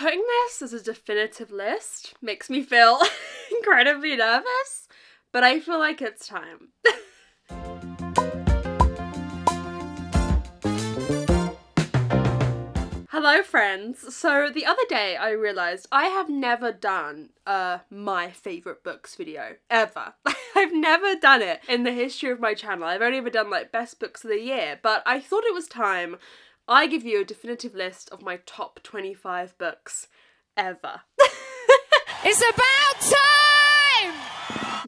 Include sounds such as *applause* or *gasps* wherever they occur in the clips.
Putting this as a definitive list makes me feel *laughs* incredibly nervous, but I feel like it's time. *laughs* Hello friends! So the other day I realised I have never done a my favourite books video, ever. *laughs* I've never done it in the history of my channel. I've only ever done like best books of the year, but I thought it was time I give you a definitive list of my top 25 books ever. *laughs* it's about time!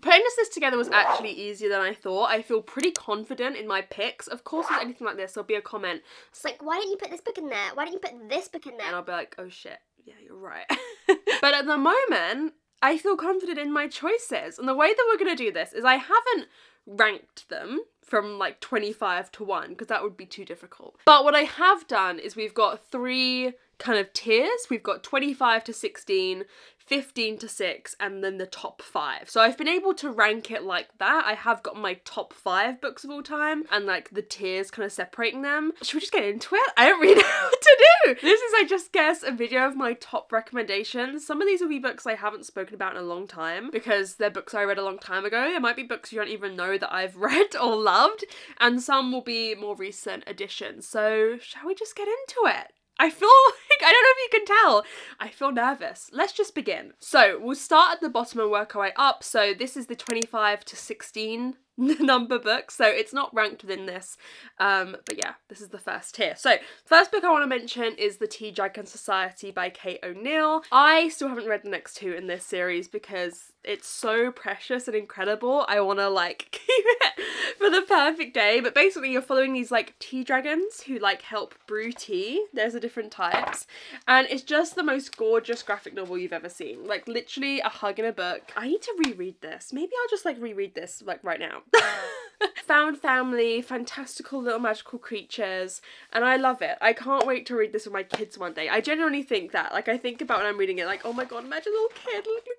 Putting this list together was actually easier than I thought. I feel pretty confident in my picks. Of course, with anything like this, there'll be a comment. It's like, why didn't you put this book in there? Why didn't you put this book in there? And I'll be like, oh shit, yeah, you're right. *laughs* but at the moment, I feel confident in my choices. And the way that we're going to do this is I haven't ranked them from like 25 to 1 because that would be too difficult. But what I have done is we've got three kind of tiers. We've got 25 to 16, 15 to 6 and then the top 5. So I've been able to rank it like that. I have got my top 5 books of all time and like the tiers kind of separating them. Should we just get into it? I don't really *laughs* know what to do. This is I just guess a video of my top recommendations. Some of these will be books I haven't spoken about in a long time because they're books I read a long time ago. There might be books you don't even know that I've *laughs* read or loved and some will be more recent additions. So shall we just get into it? I feel *laughs* like, I don't know if you can tell, I feel nervous. Let's just begin. So we'll start at the bottom and work our way up. So this is the 25 to 16 *laughs* number book, so it's not ranked within this. Um, but yeah, this is the first tier. So first book I want to mention is The Tea Dragon Society by Kate O'Neill. I still haven't read the next two in this series because it's so precious and incredible. I want to like *laughs* keep it for the perfect day. But basically you're following these like tea dragons who like help brew tea. There's the different types. And it's just the most gorgeous graphic novel you've ever seen. Like literally a hug in a book. I need to reread this. Maybe I'll just like reread this like right now. *laughs* Found family, fantastical little magical creatures, and I love it. I can't wait to read this with my kids one day. I genuinely think that. Like, I think about when I'm reading it, like, oh my god, imagine a little kid, look, at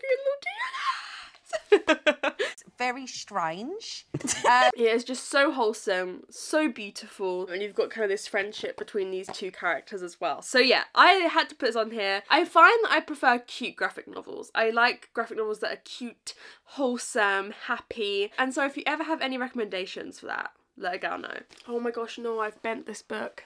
little *laughs* *laughs* Very strange. Uh, *laughs* yeah, it's just so wholesome, so beautiful, and you've got kind of this friendship between these two characters as well. So yeah, I had to put this on here. I find that I prefer cute graphic novels. I like graphic novels that are cute, wholesome, happy, and so if you ever have any recommendations for that, let a girl know. Oh my gosh, no, I've bent this book.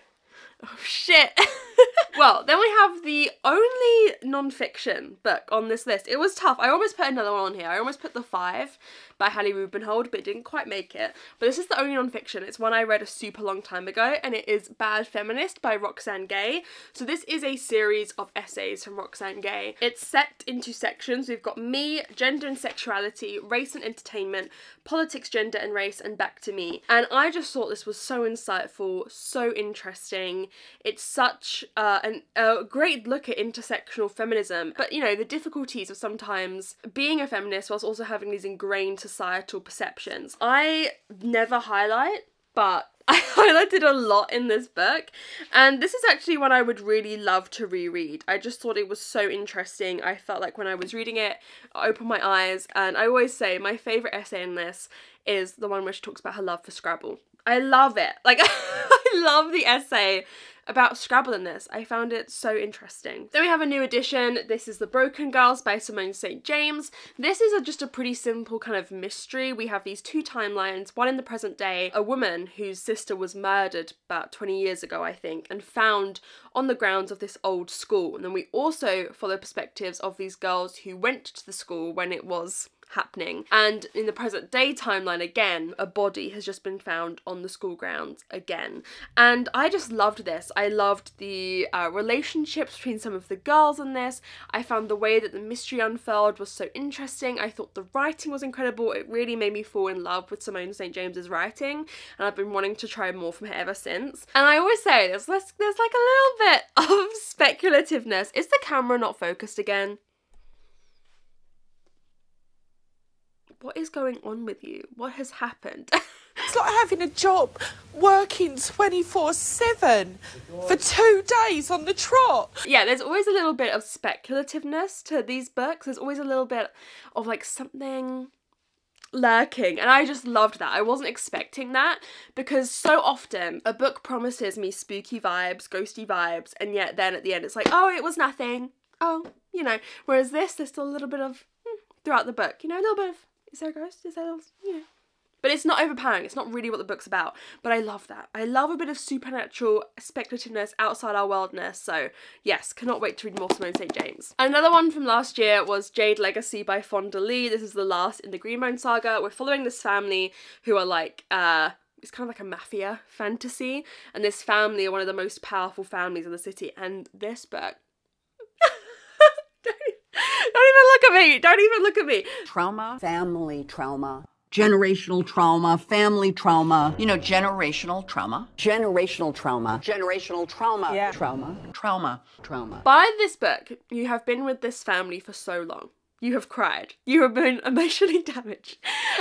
Oh shit. *laughs* well, then we have the only non-fiction book on this list. It was tough. I almost put another one on here. I almost put The Five by Hallie Rubenhold, but it didn't quite make it. But this is the only non-fiction. It's one I read a super long time ago, and it is Bad Feminist by Roxane Gay. So this is a series of essays from Roxane Gay. It's set into sections. We've got me, gender and sexuality, race and entertainment, politics, gender and race, and back to me. And I just thought this was so insightful, so interesting. It's such uh, a great look at intersectional feminism, but you know, the difficulties of sometimes being a feminist whilst also having these ingrained societal perceptions. I never highlight, but *laughs* I highlighted a lot in this book, and this is actually one I would really love to reread. I just thought it was so interesting. I felt like when I was reading it, I opened my eyes, and I always say my favourite essay in this is the one where she talks about her love for Scrabble. I love it. Like, *laughs* I love the essay about Scrabble in this. I found it so interesting. Then we have a new edition. This is The Broken Girls by Simone St. James. This is a, just a pretty simple kind of mystery. We have these two timelines, one in the present day, a woman whose sister was murdered about 20 years ago, I think, and found on the grounds of this old school. And then we also follow perspectives of these girls who went to the school when it was happening. And in the present day timeline, again, a body has just been found on the school grounds again. And I just loved this. I loved the uh, relationships between some of the girls in this. I found the way that the mystery unfurled was so interesting. I thought the writing was incredible. It really made me fall in love with Simone St. James's writing, and I've been wanting to try more from her ever since. And I always say there's, there's like a little bit *laughs* of speculativeness. Is the camera not focused again? What is going on with you? What has happened? *laughs* it's like having a job working 24 7 for two days on the trot. Yeah, there's always a little bit of speculativeness to these books. There's always a little bit of like something lurking and I just loved that. I wasn't expecting that because so often a book promises me spooky vibes, ghosty vibes and yet then at the end it's like, oh, it was nothing oh, you know. Whereas this, there's still a little bit of hmm, throughout the book, you know, a little bit of is there a ghost? Is there, you know. But it's not overpowering. It's not really what the book's about. But I love that. I love a bit of supernatural speculativeness outside our worldness. So yes, cannot wait to read more Simone St. James. Another one from last year was Jade Legacy by Fonda Lee. This is the last in the Greenbone saga. We're following this family who are like uh it's kind of like a mafia fantasy and this family are one of the most powerful families in the city and this book even look at me don't even look at me trauma, family trauma, generational trauma, family trauma, You know, generational trauma. generational trauma, generational trauma, Yeah. trauma, Trauma. trauma. By this book, you have been with this family for so long. You have cried. You have been *laughs* emotionally damaged.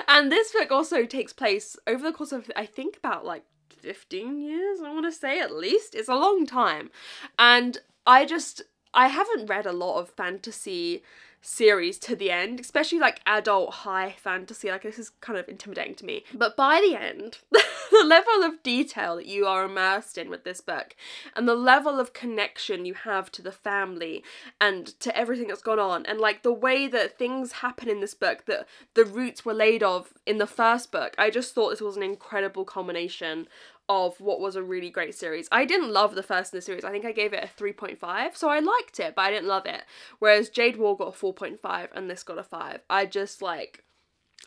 And this book also takes place over the course of, I think, about like 15 years, I want to say at least. It's a long time. And I just, I haven't read a lot of fantasy series to the end, especially like adult high fantasy. Like, this is kind of intimidating to me. But by the end, *laughs* the level of detail that you are immersed in with this book and the level of connection you have to the family and to everything that's gone on and like the way that things happen in this book that the roots were laid of in the first book i just thought this was an incredible culmination of what was a really great series. I didn't love the first in the series. I think I gave it a 3.5. So I liked it, but I didn't love it. Whereas Jade War got a 4.5 and this got a 5. I just like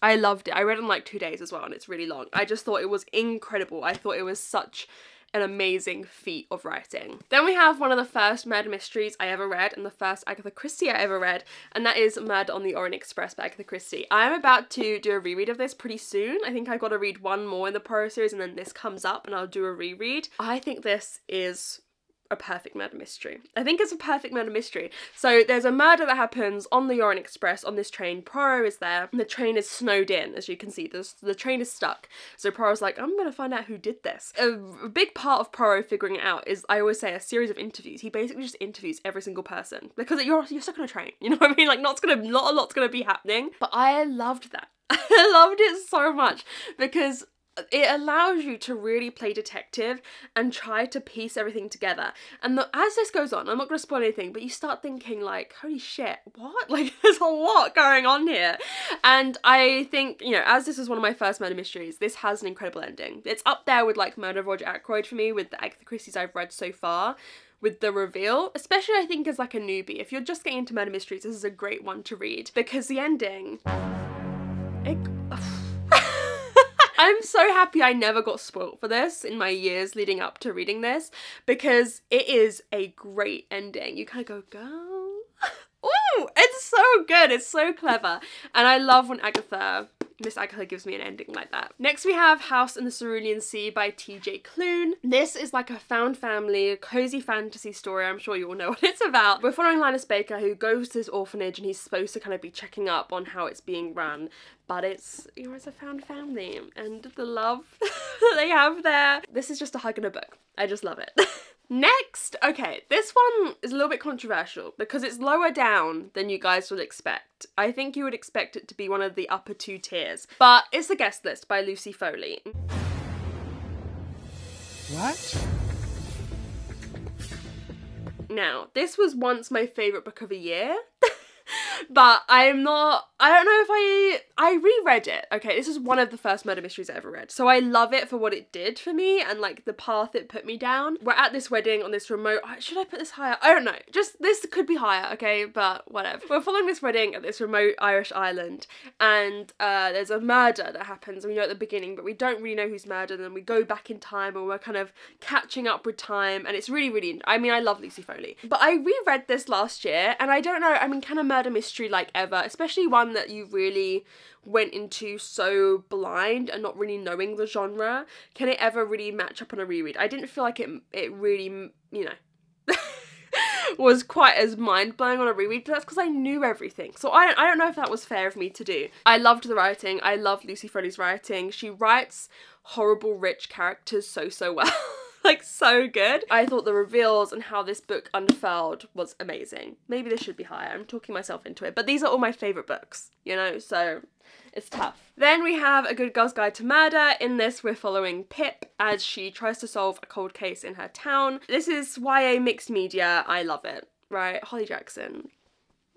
I loved it. I read it in like 2 days as well and it's really long. I just thought it was incredible. I thought it was such an amazing feat of writing. Then we have one of the first murder mysteries I ever read and the first Agatha Christie I ever read, and that is Murder on the Orient Express by Agatha Christie. I am about to do a reread of this pretty soon. I think I've got to read one more in the Poirot series and then this comes up and I'll do a reread. I think this is a perfect murder mystery. I think it's a perfect murder mystery. So there's a murder that happens on the Orient Express on this train. Poirot is there. The train is snowed in, as you can see. The, the train is stuck. So Poirot's like, I'm gonna find out who did this. A, a big part of Poirot figuring it out is, I always say, a series of interviews. He basically just interviews every single person because you're you're stuck on a train. You know what I mean? Like, not's gonna not a lot's gonna be happening. But I loved that. *laughs* I loved it so much because it allows you to really play detective and try to piece everything together. And the, as this goes on, I'm not going to spoil anything, but you start thinking like, holy shit, what? *laughs* Like there's a lot going on here. And I think, you know, as this is one of my first murder mysteries, this has an incredible ending. It's up there with like Murder of Roger Ackroyd for me with the Agatha Christie's I've read so far with the reveal, especially I think as like a newbie. If you're just getting into murder mysteries, this is a great one to read because the ending it I'm so happy I never got spoilt for this in my years leading up to reading this because it is a great ending. You kind of go, girl. *laughs* Ooh, it's so good. It's so clever. And I love when Agatha, Miss Agatha gives me an ending like that. Next we have House in the Cerulean Sea by TJ Klune. This is like a found family, a cozy fantasy story. I'm sure you all know *laughs* what it's about. We're following Linus Baker who goes to this orphanage and he's supposed to kind of be checking up on how it's being run but it's you know it's a found family and the love *laughs* that they have there this is just a hug in a book i just love it *laughs* next! Okay this one is a little bit controversial because it's lower down than you guys would expect. I think you would expect it to be one of the upper two tiers but it's the guest list by lucy foley. What? now this was once my favorite book of the year *laughs* but I'm not I don't know if I I reread it. Okay, this is one of the first murder mysteries I ever read. So I love it for what it did for me and like the path it put me down. We're at this wedding on this remote should I put this higher? I don't know. Just this could be higher, okay, but whatever. We're following this wedding at this remote Irish island and uh there's a murder that happens and we know at the beginning, but we don't really know who's murdered and then we go back in time and we're kind of catching up with time and it's really really I mean I love Lucy Foley. But I reread this last year and I don't know, I mean can a murder mystery like ever, especially one that you really went into so blind and not really knowing the genre, can it ever really match up on a reread? I didn't feel like it it really, you know, *laughs* was quite as mind blowing on a reread, but that's because I knew everything. So I don't, I don't know if that was fair of me to do. I loved the writing. I love Lucy Foley's writing. She writes horrible rich characters so so well. *laughs* *laughs* like so good. I thought the reveals and how this book unfurled was amazing. Maybe this should be higher. I'm talking myself into it, but these are all my favorite books, you know, so it's tough. Then we have A Good Girl's Guide to Murder. In this, we're following Pip as she tries to solve a cold case in her town. This is YA mixed media. I love it. right? Holly Jackson.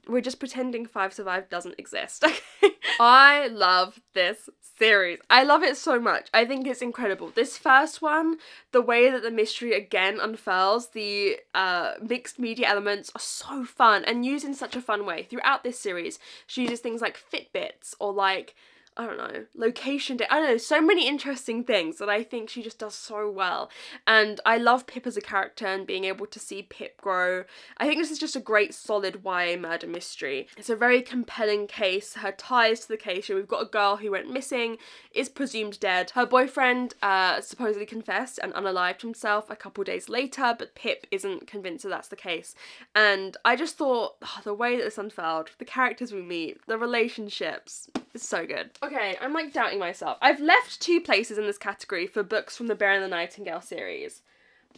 We're just pretending Five Survive doesn't exist. *laughs* I love this series. I love it so much. I think it's incredible. This first one, the way that the mystery again unfurls, the uh, mixed media elements are so fun and used in such a fun way. Throughout this series, she uses things like Fitbits or like I don't know, location day. I don't know, so many interesting things that I think she just does so well. And I love Pip as a character and being able to see Pip grow. I think this is just a great, solid YA murder mystery. It's a very compelling case. Her ties to the case. We've got a girl who went missing, is presumed dead. Her boyfriend uh, supposedly confessed and unalived himself a couple days later, but Pip isn't convinced that that's the case. And I just thought oh, the way that this unfurled, the characters we meet, the relationships, it's so good. Okay, I'm like doubting myself. I've left two places in this category for books from the Bear and the Nightingale series,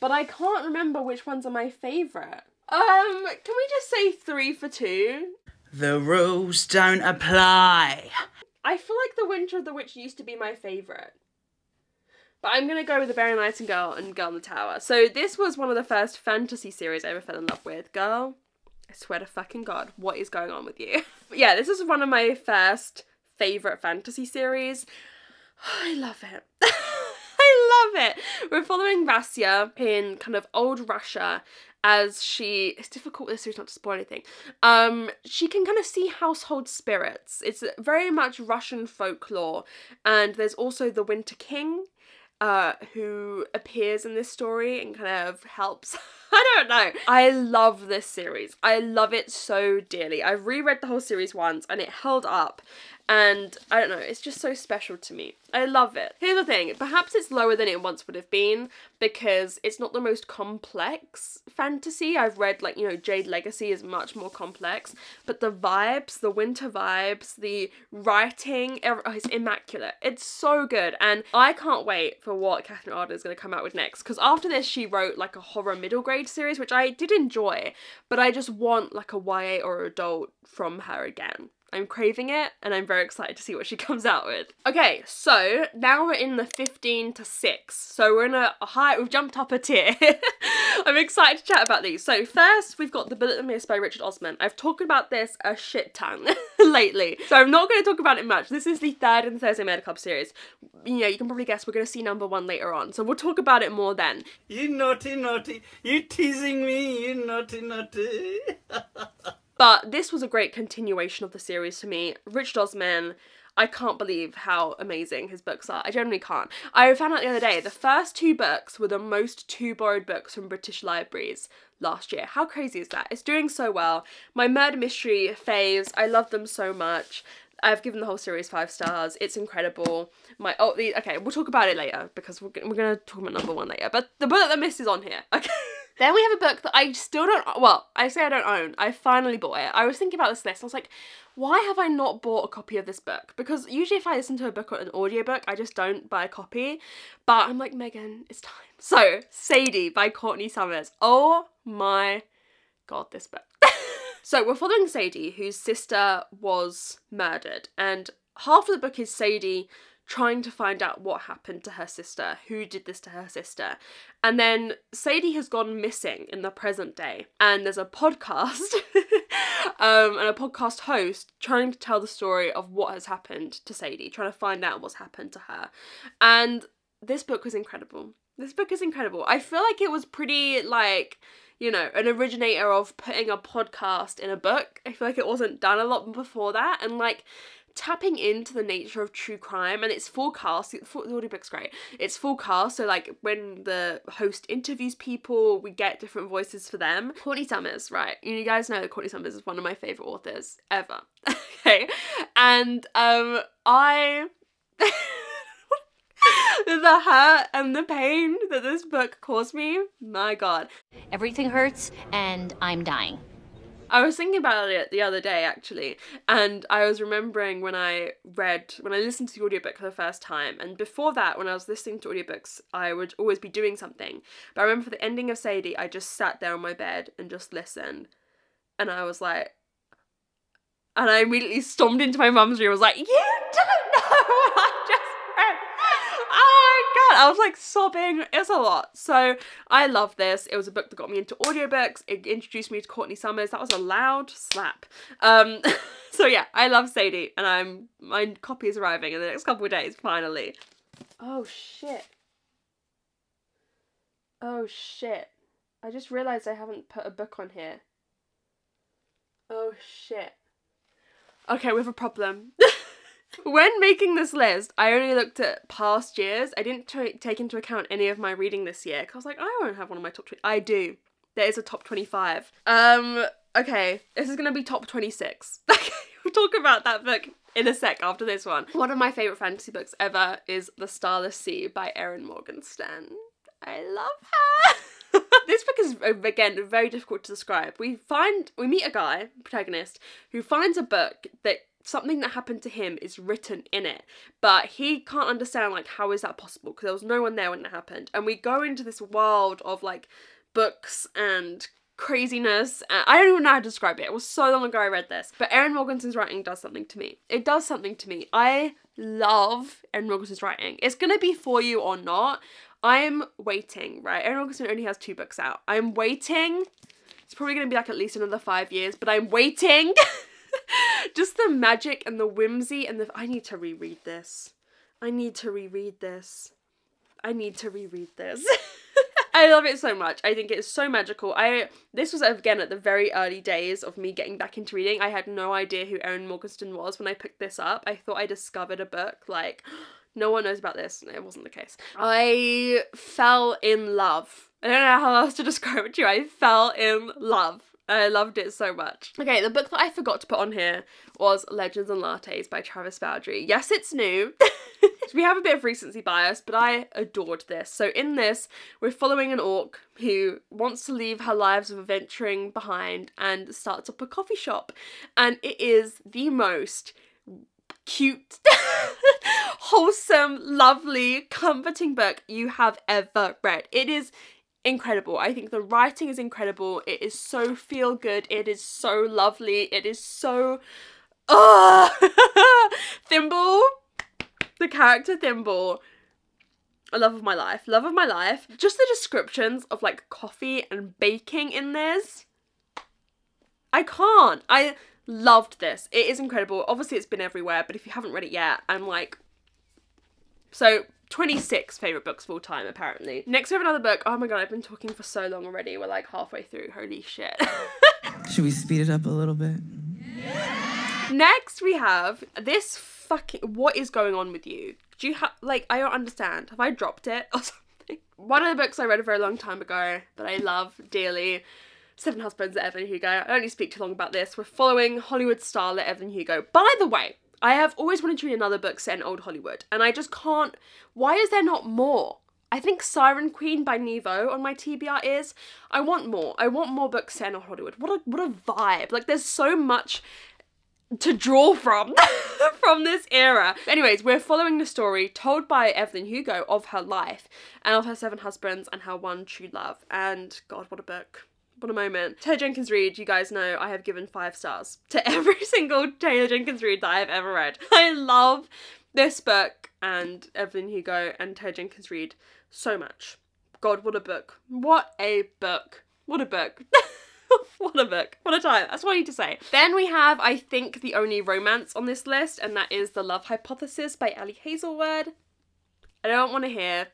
but I can't remember which ones are my favourite. Um, can we just say three for two? The rules don't apply. I feel like The Winter of the Witch used to be my favourite. But I'm gonna go with The Bear and the Nightingale and Girl in the Tower. So this was one of the first fantasy series I ever fell in love with. Girl, I swear to fucking god, what is going on with you? *laughs* But yeah, this is one of my first favorite fantasy series. *sighs* I love it. *laughs* I love it. We're following Vasya in kind of old Russia as she it's difficult with this series not to spoil anything. Um she can kind of see household spirits. It's very much Russian folklore and there's also the Winter King uh, who appears in this story and kind of helps. *laughs* *laughs* I don't know. I love this series. I love it so dearly. I've reread the whole series once and it held up. And I don't know, it's just so special to me. I love it. Here's the thing, perhaps it's lower than it once would have been because it's not the most complex fantasy. I've read like, you know, Jade Legacy is much more complex, but the vibes, the winter vibes, the writing, oh, it's immaculate. It's so good. And I can't wait for what Katherine Arden is going to come out with next because after this she wrote like a horror middle grade series, which I did enjoy, but I just want like a YA or adult from her again. I'm craving it and I'm very excited to see what she *laughs* comes out with. Okay, so now we're in the 15 to 6. So we're in a high, we've jumped up a tier. *laughs* I'm excited to chat about these. So first, we've got The Bullet That Missed by Richard Osman. I've talked about this a shit ton *laughs* lately. So I'm not going to talk about it much. This is the third in the Thursday Murder Club series. You know, you can probably guess we're going to see number one later on. So we'll talk about it more then. You naughty, naughty. You teasing me, you naughty, naughty. But this was a great continuation of the series for me. Richard Osman, I can't believe how amazing his books are. I generally can't. I found out the other day the first two books were the most two borrowed books from British libraries last year. How crazy is that? It's doing so well. My murder mystery faves, I love them so much. I've given the whole series five stars. It's incredible. My oh, the, okay, we'll talk about it later because we're, we're gonna talk about number one later. But the bullet that missed is on here. *laughs* Okay. Then we have a book that I still don't, well, I say I don't own. I finally bought it. I was thinking about this list. I was like, why have I not bought a copy of this book? Because usually if I listen to a book or an audiobook, I just don't buy a copy. But I'm like, Megan, it's time. *laughs* So, Sadie by Courtney Summers. Oh my god, this book. *laughs* so we're following Sadie, whose sister was murdered. And half of the book is Sadie trying to find out what happened to her sister, who did this to her sister. And then Sadie has gone missing in the present day, and there's a podcast *laughs* um, and a podcast host trying to tell the story of what has happened to Sadie, trying to find out what's happened to her. And this book was incredible. This book is incredible. I feel like it was pretty like you know, an originator of putting a podcast in a book. I feel like it wasn't done a lot before that. And like tapping into the nature of true crime and it's full cast the audiobook's great. It's full cast so like when the host interviews people we get different voices for them. Courtney summers right you guys know that courtney summers is one of my favorite authors ever *laughs* okay? And um i *laughs* the hurt and the pain that this book caused me my god. Everything hurts and i'm dying I was thinking about it the other day actually, and I was remembering when I read, when I listened to the audiobook for the first time, and before that, when I was listening to audiobooks, I would always be doing something. But I remember for the ending of Sadie, I just sat there on my bed and just listened, and I was like, and I immediately stormed into my mum's room. I was like, "You don't know what I just read! My I was like sobbing. It's a lot. So I love this. It was a book that got me into audiobooks. It introduced me to Courtney Summers. That was a loud slap. Um, *laughs* so yeah, I love Sadie, and I'm my copy is arriving in the next couple of days. Finally. Oh shit. Oh shit. I just realised I haven't put a book on here. Oh shit. Okay, we have a problem. *laughs* when making this list, I only looked at past years. I didn't take into account any of my reading this year because I was like, I won't have one of my top 20. I do. There is a top 25. Um, okay, this is gonna be top 26. *laughs* We'll talk about that book in a sec after this one. One of my favourite fantasy books ever is The Starless Sea by Erin Morgenstern. I love her. *laughs* this book is again very difficult to describe. We find we meet a guy, protagonist, who finds a book that something that happened to him is written in it, but he can't understand like how is that possible because there was no one there when it happened. And we go into this world of like books and craziness. I don't even know how to describe it. It was so long ago I read this. But Erin Morgenstern's writing does something to me. It does something to me. I love Erin Morgenstern's writing. It's gonna be for you or not. I'm waiting, right? Erin Morgenstern only has two books out. I'm waiting. It's probably gonna be like at least another five years, but I'm waiting. *laughs* Just the magic and the whimsy and the. I need to reread this. I need to reread this. I need to reread this. *laughs* I love it so much. I think it's so magical. I this was again at the very early days of me getting back into reading. I had no idea who Erin Morgenstern was when I picked this up. I thought I discovered a book like *gasps* no one knows about this. It wasn't the case. I fell in love. I don't know how else to *laughs* describe it to you. I fell in love. I loved it so much. Okay, the book that I forgot to put on here was Legends and Lattes by Travis Baldree. Yes, it's new. *laughs* we have a bit of recency bias, but I adored this. So in this, we're following an orc who wants to leave her lives of adventuring behind and starts up a coffee shop. And it is the most cute, *laughs* wholesome, lovely, comforting book you have ever read. It is incredible. I think the writing is incredible. It is so feel good. It is so lovely. It is so. Oh! *laughs* Thimble, the character Thimble. A love of my life. Love of my life. Just the descriptions of like coffee and baking in this. I can't. I loved this. It is incredible. Obviously, it's been everywhere, but if you haven't read it yet, I'm like. So, 26 favourite books of all time, apparently. Next, we have another book. Oh my god, I've been talking for so long already. We're like halfway through. Holy shit. *laughs* Should we speed it up a little bit? Next, we have this fucking. What is going on with you? Do you have. Like, I don't understand. Have I dropped it or *laughs* something? One of the books I read a very long time ago that I love dearly Seven Husbands of Evelyn Hugo. I don't need to speak too long about this. We're following Hollywood starlet Evelyn Hugo. By the way, I have always wanted to read another book set in old Hollywood, and I just can't. Why is there not more? I think Siren Queen by Nghi Vo on my TBR is. I want more. I want more books set in old Hollywood. What a what a vibe! Like there's so much to draw from *laughs* from this era. Anyways, we're following the story told by Evelyn Hugo of her life and of her seven husbands and her one true love. And God, what a book. What a moment. Taylor Jenkins Reid, you guys know I have given five stars to *laughs* every single Taylor Jenkins Reid that I have ever read. *laughs* I love this book and Evelyn Hugo and Taylor Jenkins Reid so much. God, what a book. What a book. What a book. *laughs* what a book. What a time. That's what I need to say. Then we have, I think, the only romance on this list, and that is The Love Hypothesis by Ali Hazelwood. I don't want to hear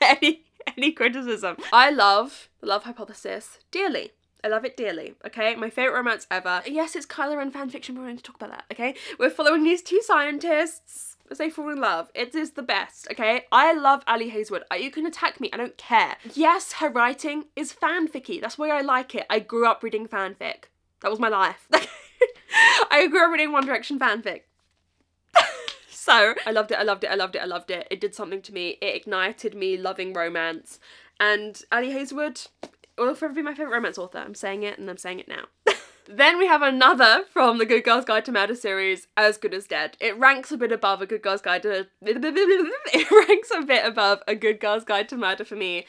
any *laughs* any criticism. I love The Love Hypothesis dearly. I love it dearly, okay? My favourite romance ever. Yes, it's Kylo Ren fanfiction, we're going to talk about that, okay? We're following these two scientists as they fall in love. It is the best, okay? I love Ali Hazelwood. Uh, you can attack me, I don't care. Yes, her writing is fanficky. That's why I like it. I grew up reading fanfic. That was my life. *laughs* I grew up reading One Direction fanfic. *laughs* so I loved it, I loved it, I loved it, I loved it. It did something to me. It ignited me loving romance. And Ali Hazelwood will forever be my favourite romance author. I'm saying it and I'm saying it now. *laughs* then we have another from the Good Girls Guide to Murder series, As Good as Dead. It ranks a bit above a Good Girls Guide to... *laughs* It ranks a bit above a Good Girls Guide to Murder for me.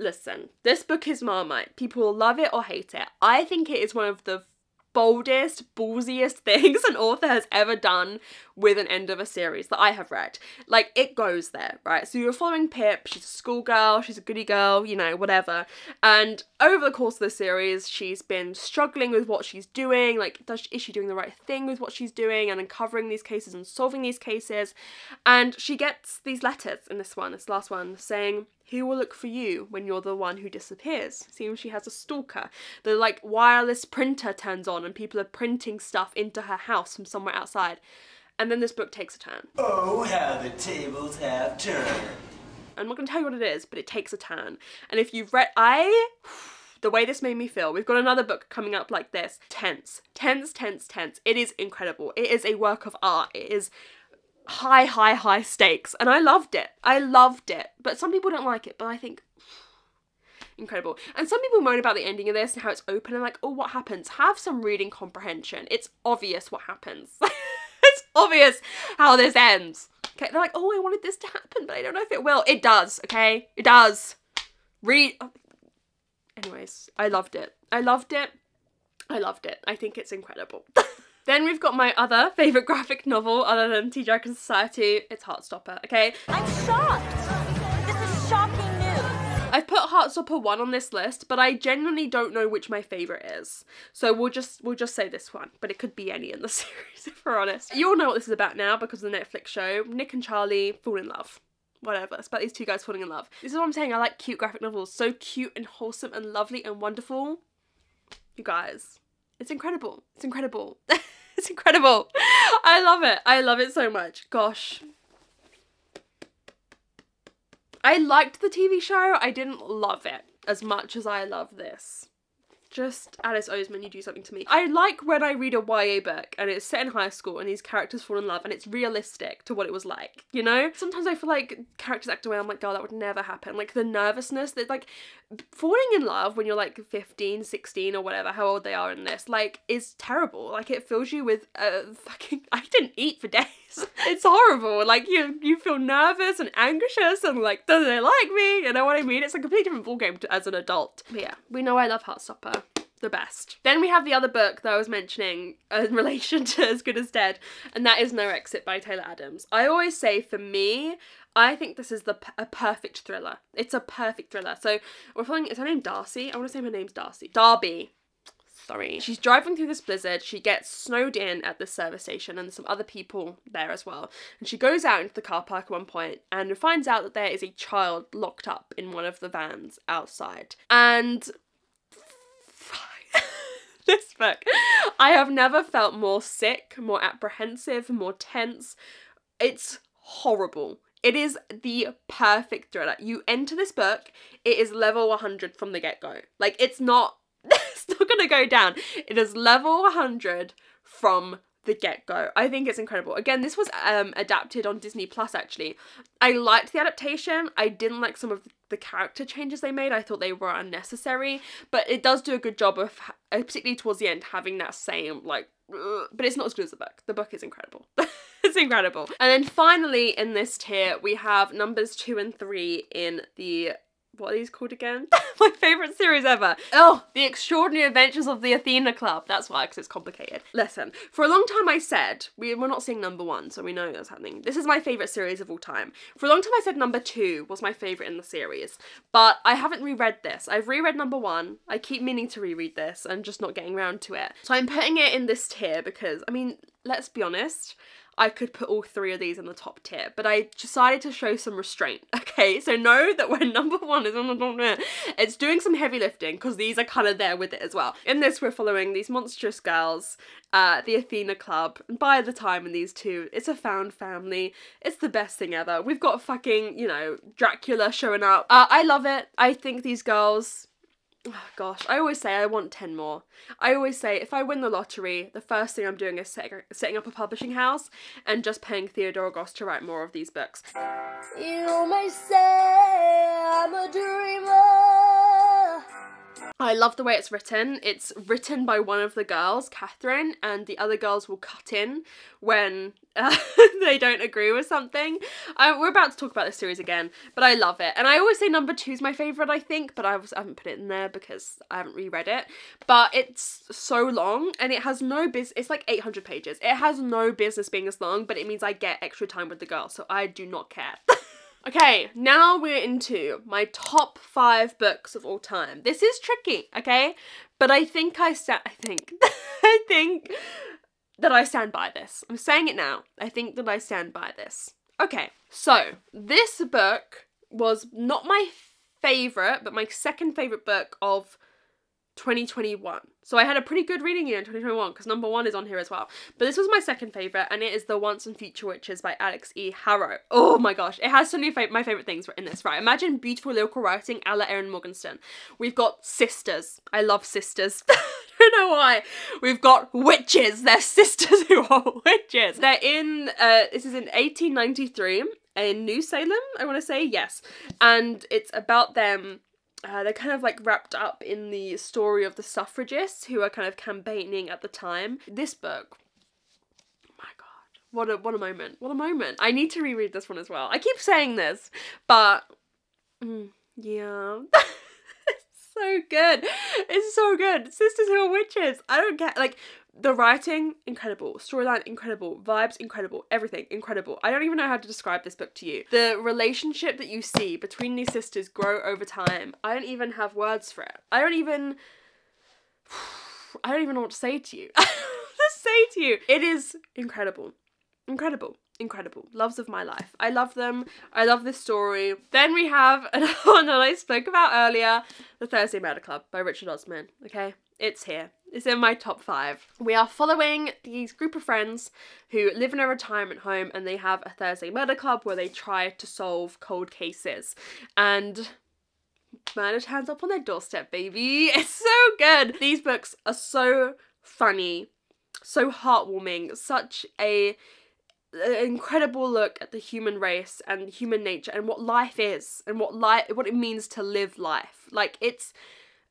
Listen, this book is Marmite. People will love it or hate it. I think it is one of the boldest, ballsiest things *laughs* an author has ever done with an end of a series that I have read. Like it goes there, right? So you're following Pip, she's a schoolgirl, she's a goody girl, you know, whatever. And over the course of the series, she's been struggling with what she's doing, like does is she doing the right thing with what she's doing and uncovering these cases and solving these cases. And she gets these letters in this one, this last one, saying who will look for you when you're the one who disappears? Seems she has a stalker. The like wireless printer turns on and people are printing stuff into her house from somewhere outside. And then this book takes a turn. Oh, how the tables have turned. I'm not going to tell you what it is, but it takes a turn. And if you've read, I. *sighs* The way this made me feel. We've got another book coming up like this. Tense. Tense, tense, tense. It is incredible. It is a work of art. It is high, high, high stakes. And I loved it. I loved it. But some people don't like it, but I think *sighs* incredible. And some people moan about the ending of this and how it's open and like, oh, what happens? Have some reading comprehension. It's obvious what happens. *laughs* it's obvious how this ends. Okay, they're like, oh, I wanted this to happen, but I don't know if it will. It does, okay? It does. Read. oh. Anyways, I loved it. I loved it. I loved it. I think it's incredible. *laughs* then we've got my other favourite *laughs* graphic novel other than Tea Dragon Society. It's Heartstopper, okay? I'm shocked. This is shocking news. I've put Heartstopper 1 on this list, but I genuinely don't know which my favourite is. So we'll just we'll just say this one, but it could be any in the *laughs* series if we're honest. You all know what this is about now because of the Netflix show. Nick and Charlie fall in love. Whatever. It's about these two guys falling in love. This is what I'm saying. I like cute graphic novels. So cute and wholesome and lovely and wonderful. You guys. It's incredible. It's incredible. *laughs* it's incredible. I love it. I love it so much. Gosh. I liked the TV show. I didn't love it as much as I love this. Just Alice Oseman, you do something to me. I like when I read a YA book and it's set in high school and these characters fall in love and it's realistic to what it was like, you know? Sometimes I feel like characters act away, I'm like, God, that would never happen. Like the nervousness that like falling in love when you're like 15, 16 or whatever, how old they are in this, like is terrible. Like it fills you with uh fucking *laughs* I didn't eat for days. *laughs* it's horrible. Like you you feel nervous and anxious and like, do they like me? You know what I mean? It's a completely different ballgame as an adult. But yeah, we know I love Heartstopper the best. Then we have the other book that I was mentioning *laughs* in relation to As Good as Dead, and that is No Exit by Taylor Adams. I always say for me, I think this is the a perfect thriller. It's a perfect thriller. So we're following. Is her name Darcy? I want to say her name's Darcy. Darby. Sorry. She's driving through this blizzard. She gets snowed in at the service station and some other people there as well. And she goes out into the car park at one point and finds out that there is a child locked up in one of the vans outside. And *laughs* this book. I have never felt more sick, more apprehensive, more tense. It's horrible. It is the perfect thriller. You enter this book, it is level 100 from the get go. Like, it's not, *laughs* it's not gonna go down. It is level 100 from the get go. I think it's incredible. Again, this was um adapted on Disney Plus actually. I liked the adaptation. I didn't like some of the character changes they made. I thought they were unnecessary, but it does do a good job of particularly towards the end having that same like but it's not as good as the book. The book is incredible. *laughs* it's incredible. And then finally in this tier we have numbers 2 and 3 in the what are these called again? *laughs* My favourite series ever. Oh, The Extraordinary Adventures of the Athena Club. That's why, because it's complicated. Listen, for a long time I said, we, we're not seeing number one, so we know that's happening. This is my favourite series of all time. For a long time I said number two was my favourite in the series, but I haven't reread this. I've reread number one. I keep meaning to reread this and just not getting around to it. So I'm putting it in this tier because, I mean, let's be honest, I could put all three of these in the top tier, but I decided to show some restraint. *laughs* Okay, so know that when *laughs* number one is on the top tier, it's doing some heavy lifting because these are kind of there with it as well. In this, we're following these monstrous girls, uh, the Athena Club, and by the time in these two, it's a found family. It's the best thing ever. We've got fucking, you know, Dracula showing up. Uh, I love it. I think these girls Oh, gosh, I always say I want 10 more. I always say if I win the lottery, the first thing I'm doing is set, setting up a publishing house and just paying Theodore Goss to write more of these books. You may say I'm a dreamer. I love the way it's written. It's written by one of the girls, Catherine, and the other girls will cut in when *laughs* uh, they don't agree with something. I, we're about to talk about this series again, but I love it. And I always say number two is my favourite, I think, but I, was, I haven't put it in there because I haven't reread it. But it's so long and it has no business, it's like 800 pages. It has no business being this long, but it means I get extra time with the girl, so I do not care. *laughs* Okay, now we're into my top five books of all time. This is tricky, okay? But I think I stand, I think, *laughs* I think that I stand by this. I'm saying it now. I think that I stand by this. Okay, so this book was not my favorite, but my second favorite book of 2021. So I had a pretty good reading year in 2021 because number one is on here as well. But this was my second favourite and it is The Once and Future Witches by Alix E. Harrow. Oh my gosh, it has so many fa my favourite things in this, right? Imagine beautiful lyrical writing a la Erin Morgenstern. We've got sisters. I love sisters. *laughs* I don't know why. We've got witches. They're *laughs* sisters who are witches. They're in, uh, this is in 1893 in New Salem, I want to say, yes. And it's about them uh, they're kind of like wrapped up in the story of the suffragists who are kind of campaigning at the time. This book, my god, what a what a moment! What a moment! I need to reread this one as well. I keep saying this, but mm, yeah. *laughs* it's so good. It's so good. Sisters who are witches. I don't get like the writing incredible. Storyline incredible. Vibes incredible. Everything incredible. I don't even know how to describe this book to you. The relationship that you see between these sisters grow over time. I don't even have words for it. I don't even *sighs* i don't even know what to say to you. *laughs* To say to you. It is incredible. Incredible. Incredible. Loves of my life. I love them. I love this story. Then we have *laughs* another one that i spoke about earlier the thursday murder club by richard osman. Okay? It's here. It's in my top five. We are following these group of friends who live in a retirement home and they have a Thursday murder club where they try to solve cold cases. And murder turns up on their doorstep, baby. *laughs* It's so good. These books are so funny, so heartwarming, such a incredible look at the human race and human nature and what life is and what life what it means to live life. Like it's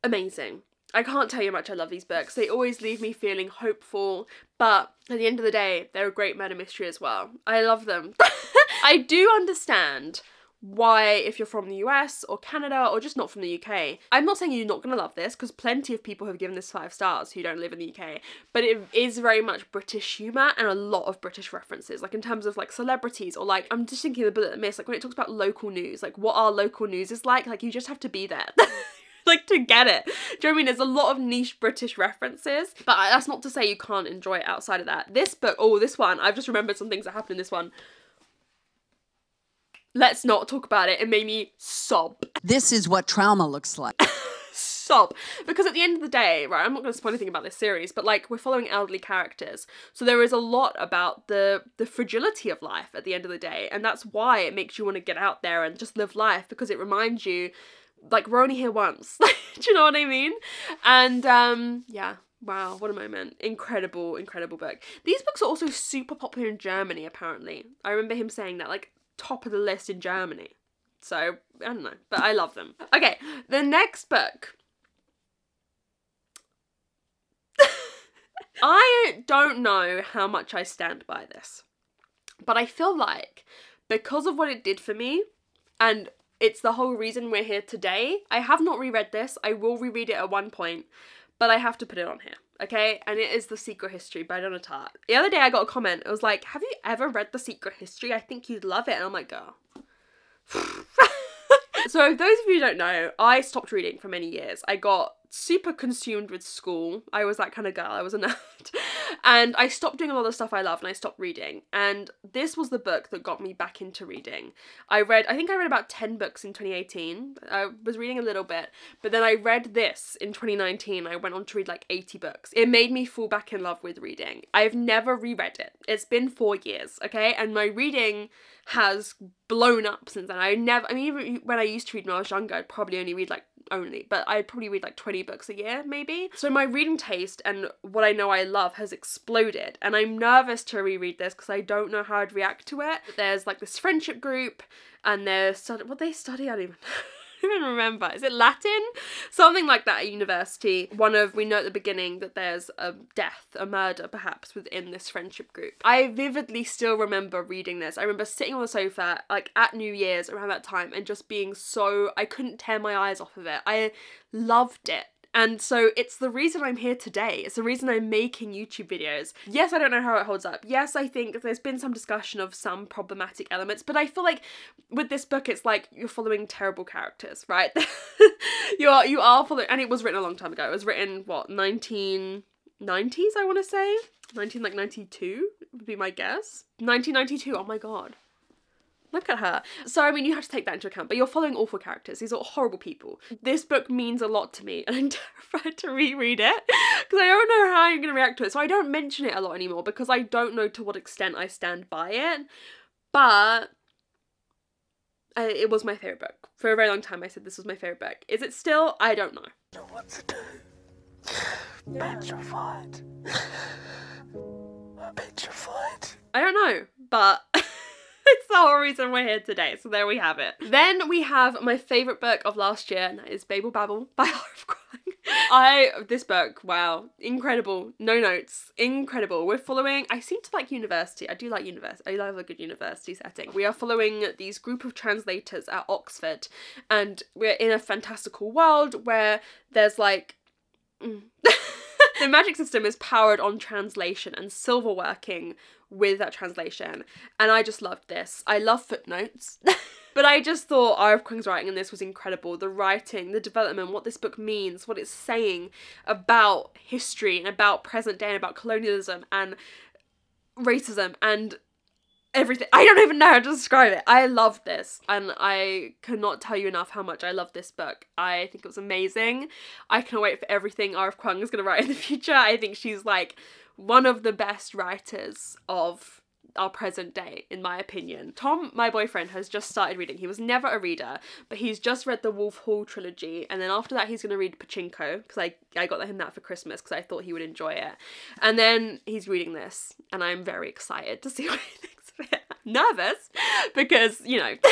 amazing. I can't tell you how much I love these books. They always leave me feeling hopeful, but at the end of the day, they're a great murder mystery as well. I love them. *laughs* I do understand why, if you're from the US or Canada or just not from the UK, I'm not saying you're not gonna love this because plenty of people have given this five stars who don't live in the UK, but it is very much British humour and a lot of British references, like in terms of like celebrities or like, I'm just thinking of the bullet miss, like when it talks about local news, like what our local news is like, like you just have to be there. *laughs* *laughs* like to get it. Do you know what I mean? There's a lot of niche British references, but that's not to say you can't enjoy it outside of that. This book, oh, this one, I've just remembered some things that happened in this one. Let's not talk about it. It made me sob. This is what trauma looks like. *laughs* sob. Because at the end of the day, right, I'm not going to spoil anything about this series, but like we're following elderly characters. So there is a lot about the the fragility of life at the end of the day, and that's why it makes you want to get out there and just live life because it reminds you like we're only here once. *laughs* Do you know what I mean? And um yeah, wow, what a moment. Incredible, incredible book. These books are also super popular in Germany apparently. I remember him saying that like top of the list in Germany. So, I don't know, but I love them. Okay, the next book. *laughs* I don't know how much I stand by this. But I feel like because of what it did for me and it's the whole reason we're here today. I have not reread this. I will reread it at one point, but I have to put it on here. Okay, and it is The Secret History by Donna Tartt. The other day I got a comment. It was like, "Have you ever read The Secret History? I think you'd love it." And I'm like, "Girl." *laughs* so those of you who don't know, I stopped reading for many years. I got super consumed with school. I was that kind of girl. I was a *laughs* nerd. And I stopped doing a lot of stuff I love and I stopped reading. And this was the book that got me back into reading. I read, I think I read about 10 books in 2018. I was reading a little bit, but then I read this in 2019. I went on to read like 80 books. It made me fall back in love with reading. I've never reread it. It's been four years, okay? And my reading has blown up since then. I never, I mean, even when I used to read when I was younger, I'd probably only read like only, but I'd probably read like 20 books a year, maybe. So my reading taste and what I know I love has exploded, and I'm nervous to reread this because I don't know how I'd react to it. There's like this friendship group, and they're study what they study, I don't even *laughs* even remember. Is it Latin? Something like that at university. One of, we know at the beginning that there's a death, a murder perhaps within this friendship group. I vividly still remember reading this. I remember sitting on the sofa, like at New Year's around that time, and just being so, I couldn't tear my eyes off of it. I loved it. And so it's the reason I'm here today. It's the reason I'm making YouTube videos. Yes, I don't know how it holds up. Yes, I think there's been some discussion of some problematic elements, but I feel like with this book it's like you're following terrible characters, right? *laughs* you are you are following and it was written a long time ago. It was written what, 1990s I want to say? 19 like 92 would be my guess. 1992. Oh my god. Look at her. So, I mean, you have to take that into account, but you're following awful characters. These are horrible people. This book means a lot to me, and I'm *laughs* terrified to reread it because I don't know how I'm going to react to it. So, I don't mention it a lot anymore because I don't know to what extent I stand by it. But I, it was my favourite book. For a very long time, I said this was my favourite book. Is it still? I don't know. know what to do. Petrified. Petrified. I don't know, but *laughs* *laughs* it's the whole reason we're here today. So there we have it. Then we have my favourite book of last year, and that is Babel Babble by *laughs* R.F. Kuang. I this book, wow, incredible. No notes, incredible. We're following. I seem to like university. I do like university. I love a good university setting. We are following these group of translators at Oxford, and we're in a fantastical world where there's like. Mm. *laughs* the magic system is powered on translation and silver working with that translation. And I just loved this. I love footnotes. *laughs* but I just thought R.F. Kuang's writing in this was incredible. The writing, the development, what this book means, what it's saying about history and about present day and about colonialism and racism and everything. I don't even know how to describe it. I love this and I cannot tell you enough how much I love this book. I think it was amazing. I cannot wait for everything R.F. Kuang is going to write in the *laughs* future. I think she's like one of the best writers of our present day, in my opinion. Tom, my boyfriend, has just started reading. He was never a reader, but he's just read the Wolf Hall trilogy, and then after that, he's going to read Pachinko because I, I got him that for Christmas because I thought he would enjoy it. And then he's reading this, and I'm very excited to see *laughs* what he thinks of it. Nervous because, you know. *laughs*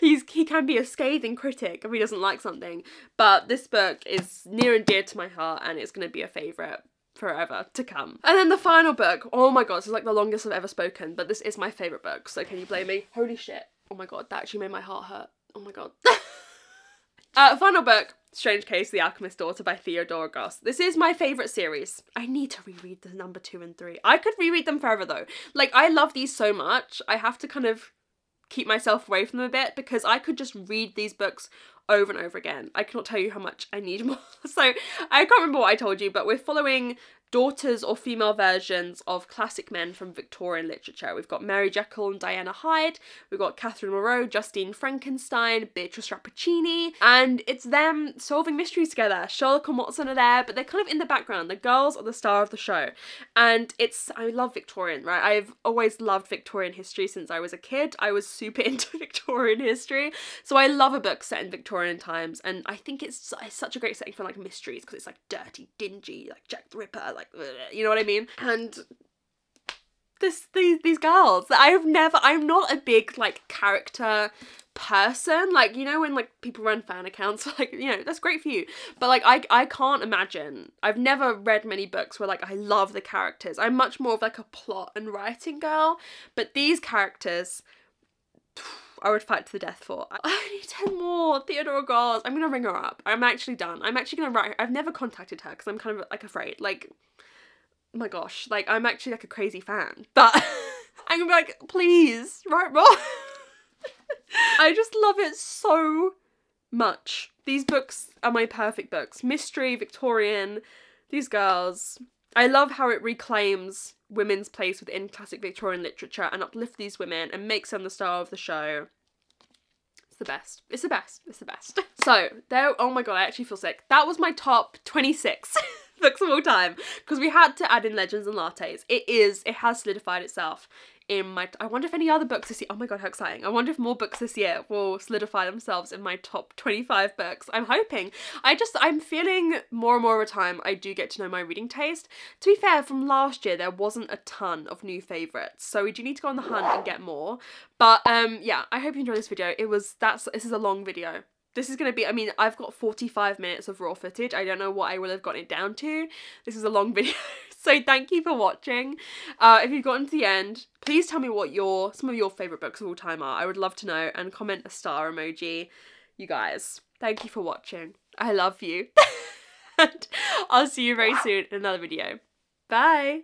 he's he can be a scathing critic if he doesn't like something but this book is near and dear to my heart and it's going to be a favorite forever to come. And then the final book, oh my god, this is like the longest I've ever spoken, but this is my favourite book, so can you blame me? Holy shit. Oh my god, that actually made my heart hurt. Oh my god. *laughs* uh, final book, Strange Case, The Alchemist's Daughter by Theodora Goss. This is my favourite series. I need to reread the number two and three. I could reread them forever though. Like, I love these so much. I have to kind of keep myself away from them a bit because I could just read these books over and over again. I cannot tell you how much I need *laughs* more. So I can't remember what I told you, but we're following daughters or female versions of classic men from Victorian literature. We've got Mary Jekyll and Diana Hyde, we've got Catherine Moreau, Justine Frankenstein, Beatrice Rappaccini, and it's them solving mysteries together. Sherlock and Watson are there, but they're kind of in the background. The girls are the star of the show. And it's, I love Victorian, right? I've always loved Victorian history since I was a kid. I was super *laughs* into Victorian history. So I love a book set in Victorian times, and I think it's, it's such a great setting for like mysteries because it's like dirty, dingy, like Jack the Ripper, like you know what I mean? And this these these girls I have never I'm not a big like character person like you know when like people run fan accounts *laughs* like you know that's great for you but like I I can't imagine I've never read many books where like I love the characters I'm much more of like a plot and writing girl but these characters I would fight to the death for. I *laughs* need 10 more Theodora Goss. I'm gonna ring her up. I'm actually done. I'm actually gonna write her. I've never contacted her because I'm kind of like afraid. Like, oh my gosh, like I'm actually like a crazy fan. *laughs* But I'm gonna be like, please, write more. *laughs* I just love it so much. These books are my perfect books. Mystery, Victorian, these girls. I love how it reclaims women's place within classic Victorian literature and uplift these women and makes them the star of the show. It's the best. It's the best. It's the best. *laughs* So, there, oh my god, I actually feel sick. That was my top 26 *laughs* books of all time because we had to add in Legends and Lattes. It is, it has solidified itself in my I wonder if any other books this year oh my god how exciting. I wonder if more books this year will solidify themselves in my top 25 books. I'm hoping. I just I'm feeling more and more of a time I do get to know my reading taste. To be fair from last year there wasn't a ton of new favourites so we do need to go on the hunt and get more. But um yeah I hope you enjoyed this video. It was that's this is a long video. This is going to be, I mean, I've got 45 minutes of raw footage. I don't know what I will have gotten it down to. This is a long *laughs* video. So thank you for watching. Uh, if you've gotten to the end, please tell me what your, some of your favourite books of all time are. I would love to know and comment a star emoji. You guys, thank you for watching. I love you. *laughs* and I'll see you very soon in another video. Bye.